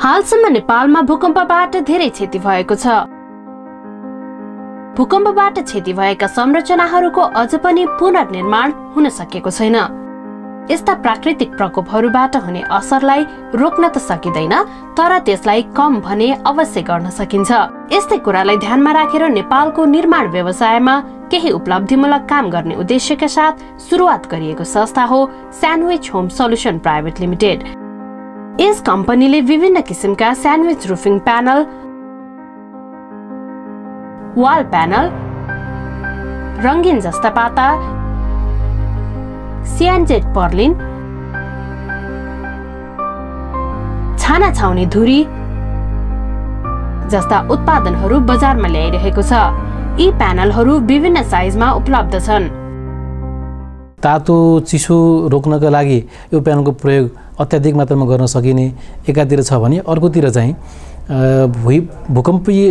हालसम्म नेपालमा भूकम्पबाट धेरै क्षति भएको छ। भूकम्पबाट क्षति भएका संरचनाहरूको अझ पनि पुनर्निर्माण हुन सकेको छैन। यस्ता प्राकृतिक प्रकोपहरूबाट हुने असरलाई रोक्न त सकिँदैन तर त्यसलाई कम भने अवश्य गर्न सकिन्छ। यस्तै कुरालाई ध्यानमा राखेर नेपालको निर्माण व्यवसायमा केही उपलब्धिमूलक काम गर्ने उद्देश्यका साथ सुरुवात गरिएको संस्था हो sandwich home solution private limited. यस कम्पनीले विभिन्न किसिमका sandwich roofing panel wall panel रङ्गीन जस्ता पाता सियान्जेट पर्लिन छाना छाउने धुरी जस्ता उत्पादनहरू बजारमा ल्याइरहेको छ। यी प्यानलहरू विभिन्न साइजमा उपलब्ध छन्। तातो चिसो रोक्नका लागि यो प्यानलको प्रयोग अत्याधिक मात्रामा गर्न सकिने एकातिर छ भने अर्कोतिर चाहिँ भुइ भूकम्पीय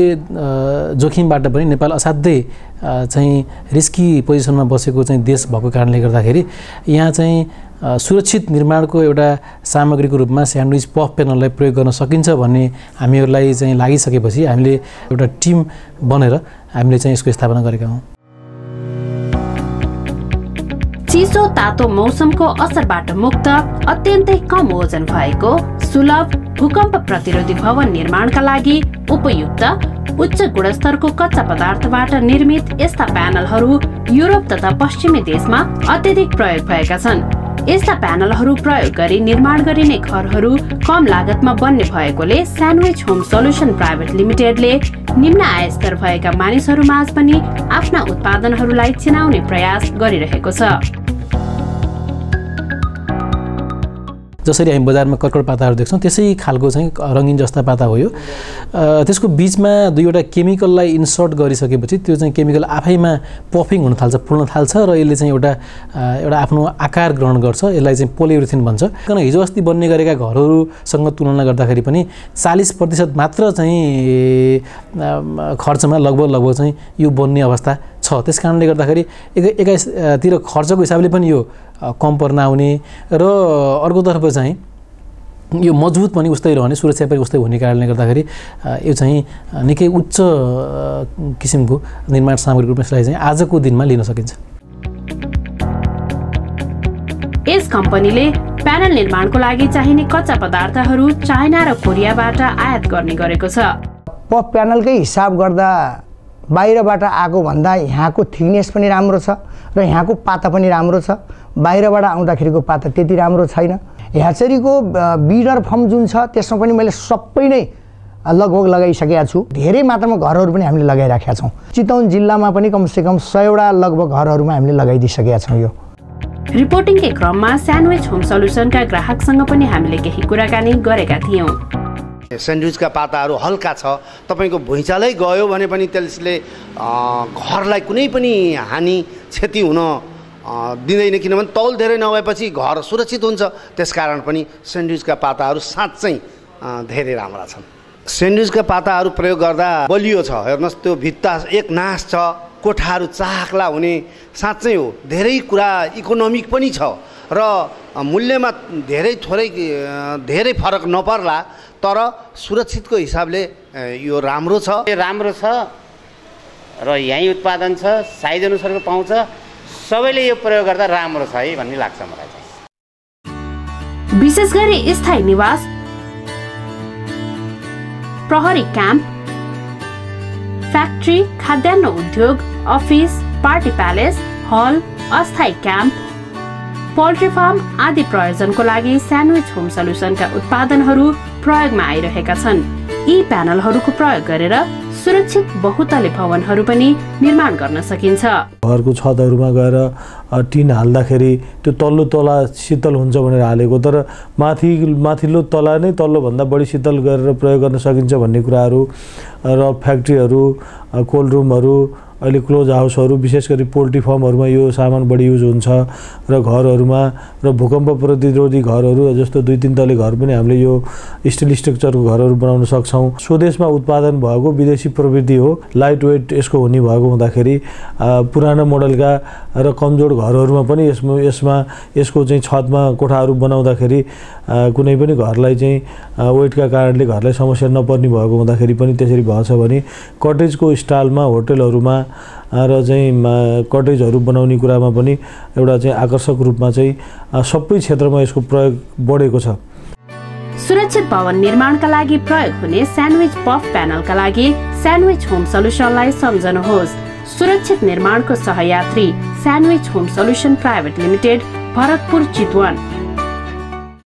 जोखिमबाट पनि नेपाल असाध्यै चाहिँ रिस्की पोजिसनमा बसेको चाहिँ देश भएको कारणले गर्दाखेरि यहाँ चाहिँ सुरक्षित निर्माणको एउटा सामग्रीको रूपमा स्यान्डविच पफ पेनललाई प्रयोग गर्न सकिन्छ भन्ने हामीहरूलाई चाहिँ लागिसकेपछि हामीले एउटा टिम बनेर हामीले चाहिँ यसको स्थापना गरेका हौँ। चिसो तातो मौसमको असरबाट मुक्त अत्यन्तै कम ओजन भएको सुलभ भूकम्प प्रतिरोधी भवन निर्माणका लागि उपयुक्त उच्च गुणस्तरको कच्चा पदार्थबाट निर्मित यस्ता प्यानलहरू युरोप तथा पश्चिमी देशमा अत्यधिक प्रयोग भएका छन्। यस्ता प्यानलहरू प्रयोग गरी निर्माण गरिने घरहरू कम लागतमा बन्ने भएकोले स्यान्डविच होम सल्युसन प्राइभेट लिमिटेडले निम्न आय स्तर भएका मानिसहरूमाझ पनि आफ्ना उत्पादनहरूलाई चिनाउने प्रयास गरिरहेको छ। जसरी हामी बजारमा कर्कट पाताहरू देख्छौँ त्यसै खालको चाहिँ रङ्गिन जस्ता पाता हो यो। त्यसको बिचमा दुईवटा केमिकललाई इन्सर्ट गरिसकेपछि त्यो चाहिँ केमिकल आफैमा पफिङ हुन थाल्छ फुल्न थाल्छ र यसले चाहिँ एउटा एउटा आफ्नो आकार ग्रहण गर्छ। यसलाई चाहिँ पोलियुरिथिन भन्छ। किन हिजो अस्ति बन्ने गरेका घरहरूसँग तुलना गर्दाखेरि पनि चालिस प्रतिशत मात्र चाहिँ खर्चमा लगभग लगभग चाहिँ यो बन्ने अवस्था छ। त्यस कारणले गर्दाखेरि एक एकातिर खर्चको हिसाबले पनि यो कम पर्न आउने र अर्कोतर्फ चाहिँ यो मजबुत पनि उस्तै रहने सुरक्षा पनि उस्तै हुने कारणले गर्दाखेरि यो चाहिँ निकै उच्च किसिमको निर्माण सामग्रीको रूपमा यसलाई चाहिँ आजको दिनमा लिन सकिन्छ। यस कम्पनीले प्यानल निर्माणको लागि चाहिने कच्चा पदार्थहरू चाइना र कोरियाबाट आयात गर्ने गरेको छ। पप प्यानलकै हिसाब गर्दा बाहिरबाट आएको भन्दा यहाँको थिकनेस पनि राम्रो छ र यहाँको पाता पनि राम्रो छ। बाहिरबाट आउँदाखेरिको पाता त्यति राम्रो छैन। ह्याचेरीको बिडर फर्म जुन छ त्यसमा पनि मैले सबै नै लगभग लगाइसकेका छु। धेरै मात्रामा घरहरू पनि हामीले लगाइराखेका छौँ। चितवन जिल्लामा पनि कमसेकम सयवटा लगभग घरहरूमा हामीले लगाइदिइसकेका छौँ यो। रिपोर्टिङकै क्रममा स्यान्डविच होम सल्युसनका ग्राहकसँग पनि हामीले केही कुराकानी गरेका थियौँ। सेन्डविचका पाताहरू हल्का छ। तपाईँको भुइँचालै गयो भने पनि त्यसले घरलाई कुनै पनि हानि क्षति हुन दिँदैन किनभने तौल धेरै नभएपछि घर सुरक्षित हुन्छ। त्यसकारण पनि सेन्डविचका पाताहरू साँच्चै धेरै राम्रा छन्। सेन्डविचका पाताहरू प्रयोग गर्दा बलियो छ। हेर्नुहोस् त्यो भित्ता एक नाश छ। कोठाहरू चाहक्ला हुने साँच्चै हो। धेरै कुरा इकोनोमिक पनि छ र मूल्यमा धेरै थोरै धेरै फरक नपर्ला तर सुरक्षितको हिसाबले यो राम्रो छ। राम्रो छ र यहीँ उत्पादन छ साइज अनुसारको पाउँछ। सबैले यो प्रयोग गर्दा राम्रो छ है भन्ने लाग्छ मलाई चाहिँ। विशेष गरी स्थायी निवास प्रहरी क्याम्प फ्याक्ट्री खाद्यान्न उद्योग अफिस पार्टी प्यालेस हल अस्थायी क्याम्प पोल्ट्री फार्म आदि प्रयोजनको लागि स्यान्डविच होम सल्युसनका उत्पादनहरू प्रयोगमा आइरहेका छन्। यी प्यानलहरूको प्रयोग गरेर सुरक्षित बहुतले भवनहरू पनि निर्माण गर्न सकिन्छ। घरको छतहरूमा गएर टिन हाल्दाखेरि त्यो तल्लो तला शीतल हुन्छ भनेर हालेको तर माथि माथिल्लो तला नै तल्लोभन्दा बढी शीतल गरेर प्रयोग गर्न सकिन्छ भन्ने कुराहरू र फ्याक्ट्रीहरू कोल्ड रुमहरू अहिले क्लोज हाउसहरू विशेष गरी पोल्ट्री फार्महरूमा यो सामान बढी युज हुन्छ र घरहरूमा र भूकम्प प्रतिरोधी घरहरू जस्तो दुई तिन तले घर पनि हामीले यो स्टिल स्ट्रक्चरको घरहरू बनाउन सक्छौँ। स्वदेशमा उत्पादन भएको विदेशी प्रवृत्ति हो। लाइट वेट यसको हुने भएको हुँदाखेरि पुरानो मोडलका र कमजोर घरहरूमा पनि यसमा यसमा यसको चाहिँ छतमा कोठाहरू बनाउँदाखेरि कुनै पनि घरलाई चाहिँ वेटका कारणले घरलाई समस्या नपर्ने भएको हुँदाखेरि पनि त्यसरी भएछ भने कटेजको स्टाइलमा होटलहरूमा र चाहिँ कटेजहरू बनाउने कुरामा पनि एउटा चाहिँ आकर्षक रूपमा चाहिँ सबै क्षेत्रमा यसको प्रयोग बढेको छ। सुरक्षित भवन निर्माणका लागि प्रयोग हुने स्यान्डविच पफ प्यानलका लागि स्यान्डविच होम सल्युसनलाई सम्झनुहोस्। सुरक्षित निर्माणको सहयात्री sandwich home solution private limited Bharatpur Chitwan.